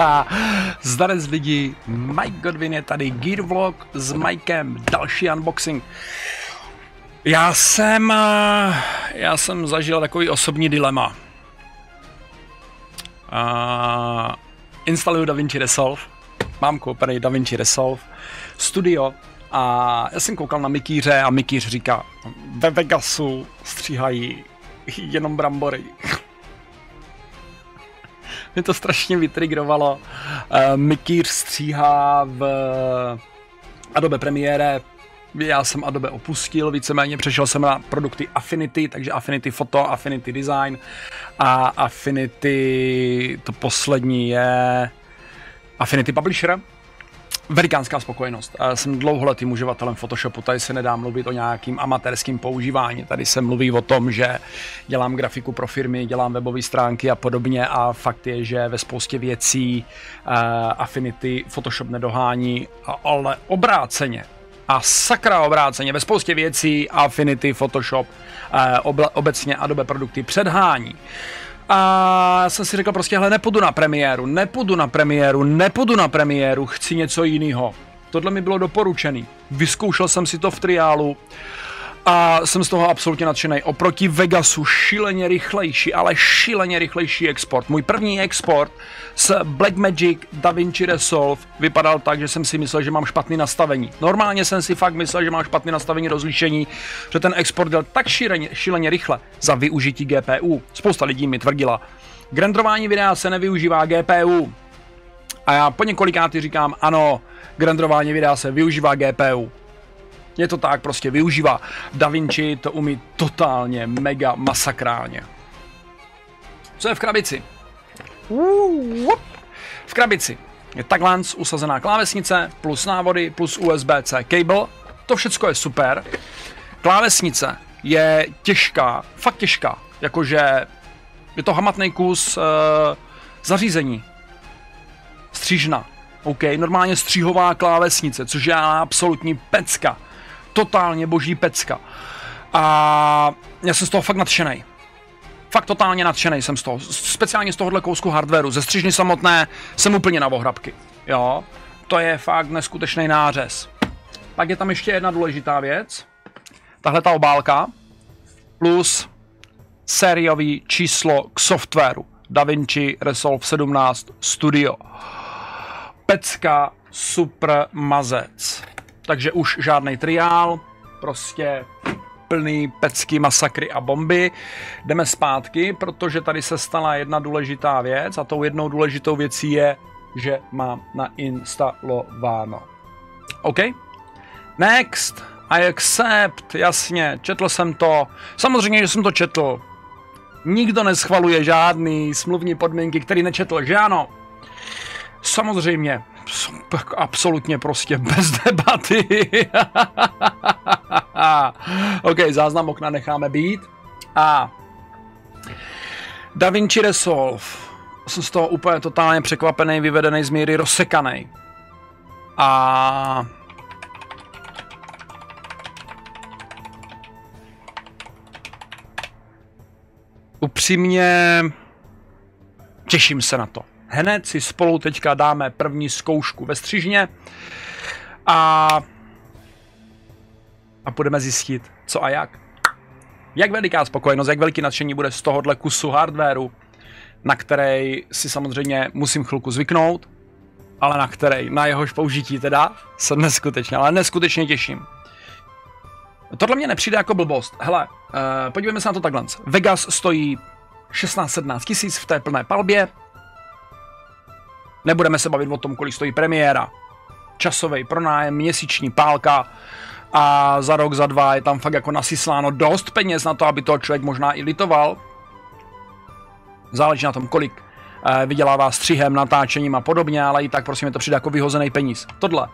Zdarec lidi, Mike Godwin je tady, Gear Vlog s Mikem, další unboxing. Já jsem, eh, já jsem zažil takový osobní dilema. Uh, instaluju DaVinci Resolve, mám koupený DaVinci Resolve, studio a já jsem koukal na Mikýře a Mikýř říká, ve Vegasu stříhají jenom brambory. Mě to strašně vytrigrovalo. Uh, Mikýř stříhá v Adobe Premiere, já jsem Adobe opustil, víceméně přešel jsem na produkty Affinity, takže Affinity Photo, Affinity Design a Affinity, to poslední je Affinity Publisher, Velikánská spokojenost. Jsem dlouholetým uživatelem Photoshopu, tady se nedá mluvit o nějakým amatérským používání, tady se mluví o tom, že dělám grafiku pro firmy, dělám webové stránky a podobně a fakt je, že ve spoustě věcí uh, Affinity Photoshop nedohání, ale obráceně a sakra obráceně ve spoustě věcí Affinity, Photoshop, uh, obecně Adobe produkty předhání. A jsem si řekl prostě, hele, nepůjdu na premiéru, nepůjdu na premiéru, nepůjdu na premiéru, chci něco jiného. Tohle mi bylo doporučený. Vyzkoušel jsem si to v triálu a jsem z toho absolutně nadšený. Oproti Vegasu šíleně rychlejší, ale šíleně rychlejší export. Můj první export s Blackmagic DaVinci Resolve vypadal tak, že jsem si myslel, že mám špatný nastavení. Normálně jsem si fakt myslel, že mám špatný nastavení rozlišení, že ten export byl tak šíleně, šíleně rychle za využití GPU. Spousta lidí mi tvrdila, Grandrování videa se nevyužívá GPU. A já po několikáty říkám, ano, grandrování videa se využívá GPU. Je to tak, prostě využívá. Da Vinci to umí totálně, mega masakrálně. Co je v krabici? V krabici je takhle usazená klávesnice, plus návody, plus USB-C cable. To všechno je super. Klávesnice je těžká, fakt těžká. Jakože je to hamatný kus uh, zařízení. Střížna. OK, normálně stříhová klávesnice, což je absolutní pecka totálně boží pecka. A já jsem z toho fakt nadšený. Fakt totálně nadšený jsem z toho. Speciálně z tohohle kousku hardwareu. Ze střižny samotné jsem úplně na vohrabky. Jo, to je fakt neskutečný nářez. Pak je tam ještě jedna důležitá věc. Tahle ta obálka plus sériový číslo k softwaru DaVinci Resolve 17 Studio. Pecka super mazec takže už žádný triál, prostě plný pecky, masakry a bomby. Jdeme zpátky, protože tady se stala jedna důležitá věc a tou jednou důležitou věcí je, že mám nainstalováno. OK? Next. I accept, jasně, četl jsem to. Samozřejmě, že jsem to četl. Nikdo neschvaluje žádný smluvní podmínky, který nečetl, že ano? Samozřejmě, absolutně prostě bez debaty. OK, záznam okna necháme být. A DaVinci Resolve. Jsem z toho úplně totálně překvapený, vyvedený z míry, rozsekaný. A upřímně těším se na to. Hned si spolu teďka dáme první zkoušku ve střižně a, a budeme zjistit, co a jak. Jak veliká spokojenost, jak veliký nadšení bude z tohohle kusu hardwareu, na který si samozřejmě musím chvilku zvyknout, ale na který, na jehož použití teda, se neskutečně, ale neskutečně těším. Tohle mě nepřijde jako blbost. Hele, uh, podívejme se na to takhle. Vegas stojí 16-17 tisíc v té plné palbě, Nebudeme se bavit o tom, kolik stojí premiéra. Časový pronájem, měsíční pálka a za rok, za dva je tam fakt jako nasysláno dost peněz na to, aby to člověk možná i litoval. Záleží na tom, kolik eh, vydělává střihem, natáčením a podobně, ale i tak prosím je to přijde jako vyhozený peníz. Tohle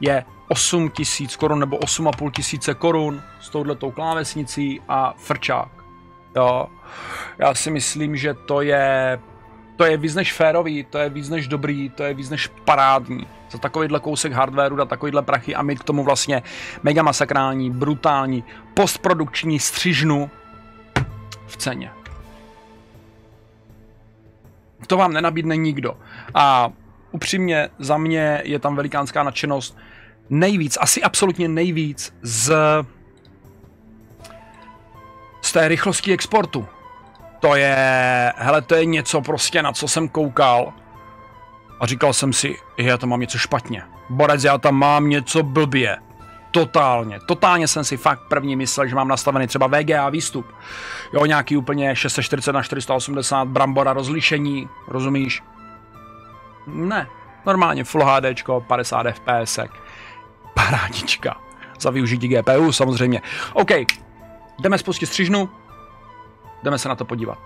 je 8 tisíc korun nebo 8,5 tisíce korun s touhletou klávesnicí a frčák. Jo. Já si myslím, že to je to je víc než férový, to je víc než dobrý, to je víc než parádní. Za takovýhle kousek hardwareu dát takovýhle prachy a mít k tomu vlastně mega masakrální, brutální, postprodukční střižnu v ceně. To vám nenabídne nikdo. A upřímně za mě je tam velikánská nadšenost nejvíc, asi absolutně nejvíc z z té rychlosti exportu. To je, hele, to je něco prostě, na co jsem koukal a říkal jsem si, já tam mám něco špatně. Borec, já tam mám něco blbě. Totálně, totálně jsem si fakt první myslel, že mám nastavený třeba VGA výstup. Jo, nějaký úplně 640 na 480 brambora rozlišení, rozumíš? Ne, normálně Full HD, 50 fps. Parádička. Za využití GPU samozřejmě. OK, jdeme spustit střižnu, jdeme se na to podívat.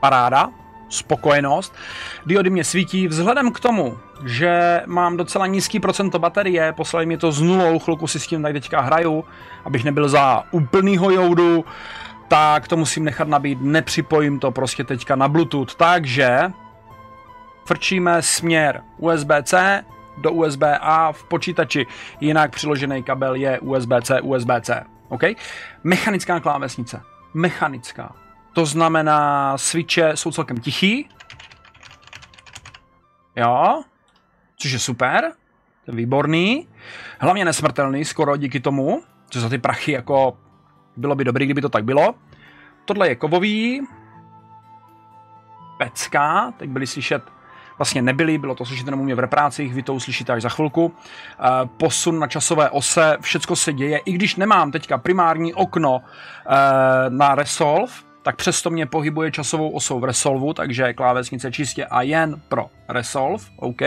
Paráda, spokojenost. Diody mě svítí vzhledem k tomu, že mám docela nízký procento baterie, poslali mi to z nulou, chvilku si s tím tak teďka hraju, abych nebyl za úplnýho joudu, tak to musím nechat nabít, nepřipojím to prostě teďka na Bluetooth, takže frčíme směr USB-C do USB-A v počítači, jinak přiložený kabel je USB-C, USB-C, OK? Mechanická klávesnice, mechanická, to znamená, switche jsou celkem tichý. Jo, což je super, to je výborný. Hlavně nesmrtelný, skoro díky tomu, že za ty prachy jako bylo by dobrý, kdyby to tak bylo. Tohle je kovový, pecka, teď byli slyšet, vlastně nebyli, bylo to slyšet jenom u mě v reprácích, vy to uslyšíte až za chvilku. Eh, posun na časové ose, všecko se děje, i když nemám teďka primární okno eh, na Resolve, tak přesto mě pohybuje časovou osou v Resolvu, takže klávesnice čistě a jen pro Resolve, OK,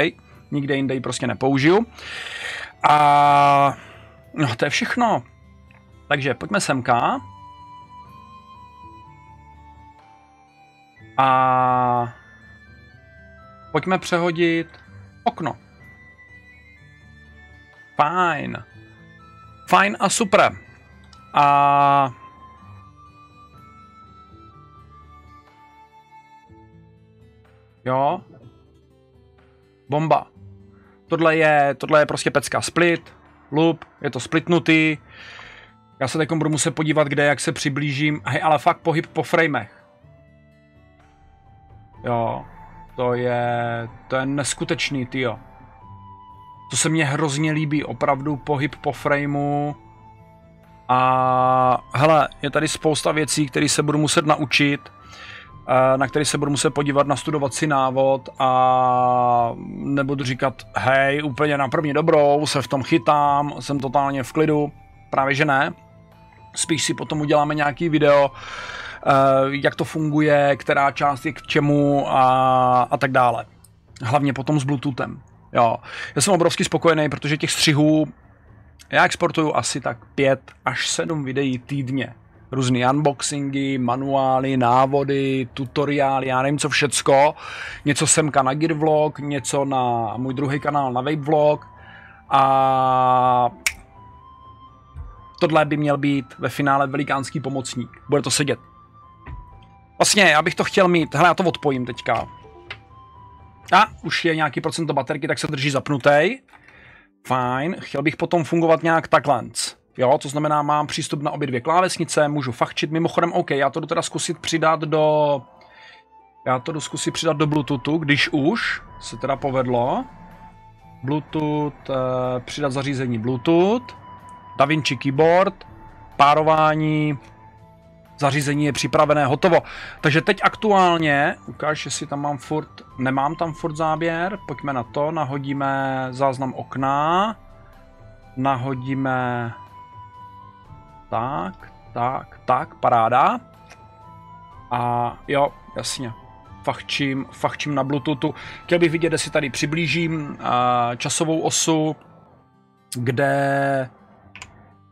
nikde jinde ji prostě nepoužiju. A no to je všechno. Takže pojďme semka. A pojďme přehodit okno. Fajn. Fajn a super. A Jo? Bomba. Tohle je, tohle je prostě pecka split, loop, je to splitnutý. Já se teď budu muset podívat, kde, jak se přiblížím. Hej, ale fakt pohyb po framech. Jo, to je, to je neskutečný, tyjo. To se mně hrozně líbí, opravdu pohyb po frameu. A hele, je tady spousta věcí, které se budu muset naučit na který se budu muset podívat, nastudovat si návod a nebudu říkat, hej, úplně na první dobrou, se v tom chytám, jsem totálně v klidu, právě že ne. Spíš si potom uděláme nějaký video, eh, jak to funguje, která část je k čemu a, a tak dále. Hlavně potom s Bluetoothem. Jo. Já jsem obrovsky spokojený, protože těch střihů já exportuju asi tak 5 až 7 videí týdně různé unboxingy, manuály, návody, tutoriály, já nevím co všecko. Něco semka na Gear Vlog, něco na můj druhý kanál na Vape Vlog. A tohle by měl být ve finále velikánský pomocník. Bude to sedět. Vlastně, já bych to chtěl mít, hele, já to odpojím teďka. A, už je nějaký procento baterky, tak se drží zapnutý. Fajn, chtěl bych potom fungovat nějak takhle. Jo, to znamená, mám přístup na obě dvě klávesnice, můžu fachčit. Mimochodem, OK, já to jdu teda zkusit přidat do... Já to jdu zkusit přidat do Bluetoothu, když už se teda povedlo. Bluetooth, eh, přidat zařízení Bluetooth, DaVinci Keyboard, párování, zařízení je připravené, hotovo. Takže teď aktuálně, ukáž, jestli tam mám furt, nemám tam furt záběr, pojďme na to, nahodíme záznam okna, nahodíme tak, tak, tak, paráda. A jo, jasně, fachčím, fachčím na Bluetoothu. Chtěl bych vidět, jestli tady přiblížím uh, časovou osu, kde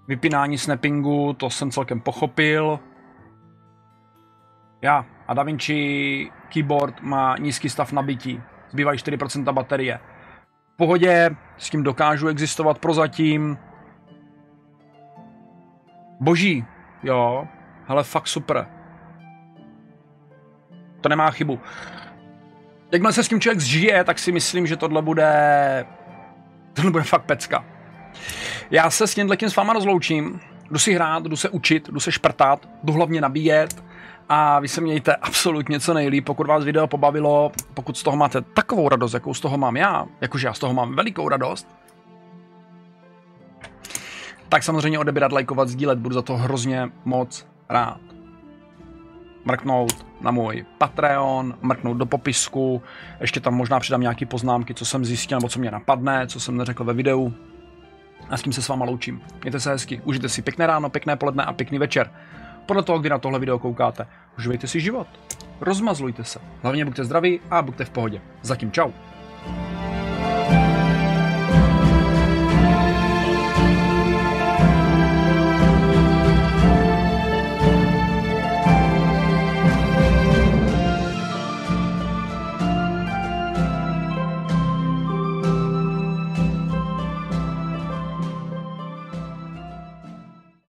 vypínání snappingu, to jsem celkem pochopil. Já a DaVinci keyboard má nízký stav nabití, zbývají 4% baterie. V pohodě, s tím dokážu existovat prozatím, Boží, jo, ale fakt super. To nemá chybu. Jakmile se s tím člověk zžije, tak si myslím, že tohle bude, tohle bude fakt pecka. Já se s tímhle s váma rozloučím, jdu si hrát, jdu se učit, jdu se šprtat, jdu hlavně nabíjet a vy se mějte absolutně co nejlíp, pokud vás video pobavilo, pokud z toho máte takovou radost, jakou z toho mám já, jakože já z toho mám velikou radost, tak samozřejmě odebírat, lajkovat, sdílet, budu za to hrozně moc rád. Mrknout na můj Patreon, mrknout do popisku, ještě tam možná přidám nějaké poznámky, co jsem zjistil, nebo co mě napadne, co jsem neřekl ve videu. A s tím se s váma loučím. Mějte se hezky, užijte si pěkné ráno, pěkné poledne a pěkný večer. Podle toho, kdy na tohle video koukáte, uživejte si život. Rozmazlujte se. Hlavně buďte zdraví a buďte v pohodě. Zatím čau.